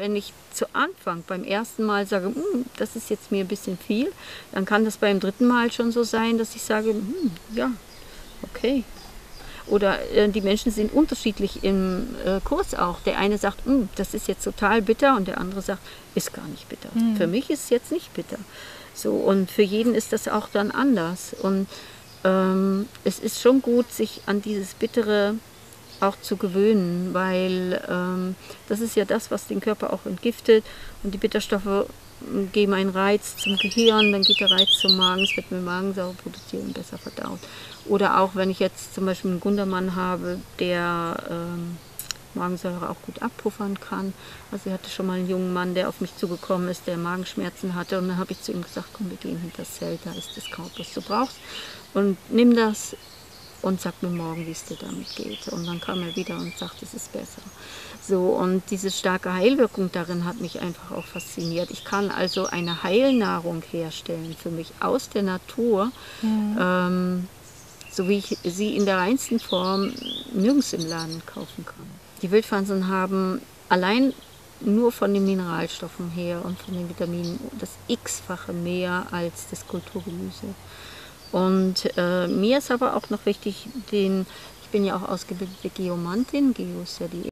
wenn ich zu Anfang beim ersten Mal sage, "Hm, das ist jetzt mir ein bisschen viel, dann kann das beim dritten Mal schon so sein, dass ich sage, "Hm, ja, okay. Oder äh, die Menschen sind unterschiedlich im äh, Kurs auch. Der eine sagt, "Hm, das ist jetzt total bitter und der andere sagt, ist gar nicht bitter. Für mich ist es jetzt nicht bitter. So, und für jeden ist das auch dann anders. Und ähm, es ist schon gut, sich an dieses Bittere auch zu gewöhnen, weil ähm, das ist ja das, was den Körper auch entgiftet. Und die Bitterstoffe m, geben einen Reiz zum Gehirn, dann geht der Reiz zum Magen, es wird mit Magensäure produziert und besser verdaut. Oder auch wenn ich jetzt zum Beispiel einen Gundermann habe, der ähm, Magensäure auch gut abpuffern kann. Also ich hatte schon mal einen jungen Mann, der auf mich zugekommen ist, der Magenschmerzen hatte. Und dann habe ich zu ihm gesagt, komm, wir gehen hinter das Zelt, da ist das Kraut, was du brauchst. Und nimm das und sag mir morgen, wie es dir damit geht. Und dann kam er wieder und sagte, es ist besser. So, und diese starke Heilwirkung darin hat mich einfach auch fasziniert. Ich kann also eine Heilnahrung herstellen für mich aus der Natur, ähm, so wie ich sie in der reinsten Form nirgends im Laden kaufen kann. Die Wildpflanzen haben allein nur von den Mineralstoffen her und von den Vitaminen das x-fache mehr als das Kulturgemüse. Und äh, mir ist aber auch noch wichtig, den, ich bin ja auch ausgebildete Geomantin, Geo ist ja die